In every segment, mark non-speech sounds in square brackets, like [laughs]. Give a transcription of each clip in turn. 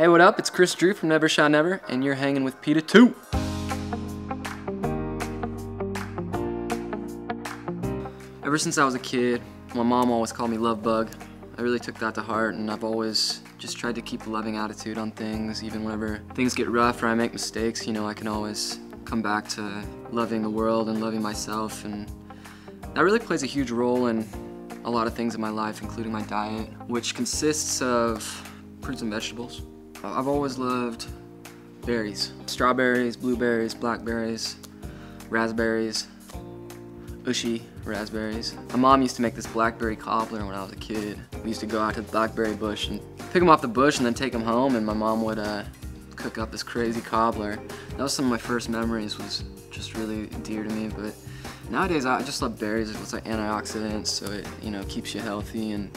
Hey, what up? It's Chris Drew from Never Shout Never, and you're hanging with PETA 2. Ever since I was a kid, my mom always called me Love Bug. I really took that to heart, and I've always just tried to keep a loving attitude on things, even whenever things get rough or I make mistakes, you know, I can always come back to loving the world and loving myself, and that really plays a huge role in a lot of things in my life, including my diet, which consists of fruits and vegetables. I've always loved berries. Strawberries, blueberries, blackberries, raspberries, Ushy raspberries. My mom used to make this blackberry cobbler when I was a kid. We used to go out to the blackberry bush and pick them off the bush and then take them home and my mom would uh, cook up this crazy cobbler. That was some of my first memories was just really dear to me but nowadays I just love berries. It's like antioxidants so it you know keeps you healthy and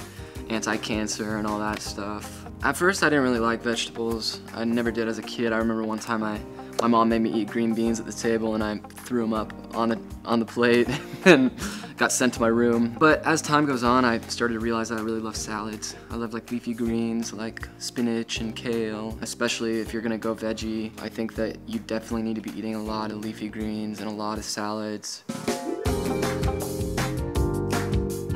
anti-cancer and all that stuff. At first I didn't really like vegetables. I never did as a kid. I remember one time I my mom made me eat green beans at the table and I threw them up on the on the plate [laughs] and got sent to my room. But as time goes on, I started to realize that I really love salads. I love like leafy greens like spinach and kale, especially if you're gonna go veggie. I think that you definitely need to be eating a lot of leafy greens and a lot of salads.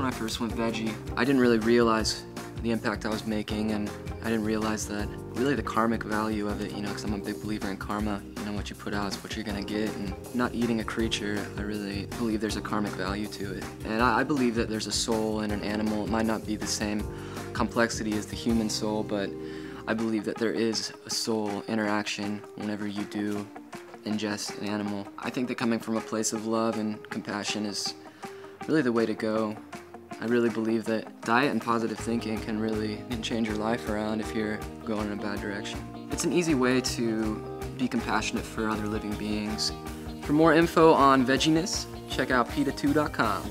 When I first went veggie, I didn't really realize the impact I was making and I didn't realize that really the karmic value of it, you know, because I'm a big believer in karma. You know, what you put out is what you're gonna get, and not eating a creature, I really believe there's a karmic value to it. And I, I believe that there's a soul in an animal. It might not be the same complexity as the human soul, but I believe that there is a soul interaction whenever you do ingest an animal. I think that coming from a place of love and compassion is really the way to go. I really believe that diet and positive thinking can really change your life around if you're going in a bad direction. It's an easy way to be compassionate for other living beings. For more info on vegginess, check out PETA2.com.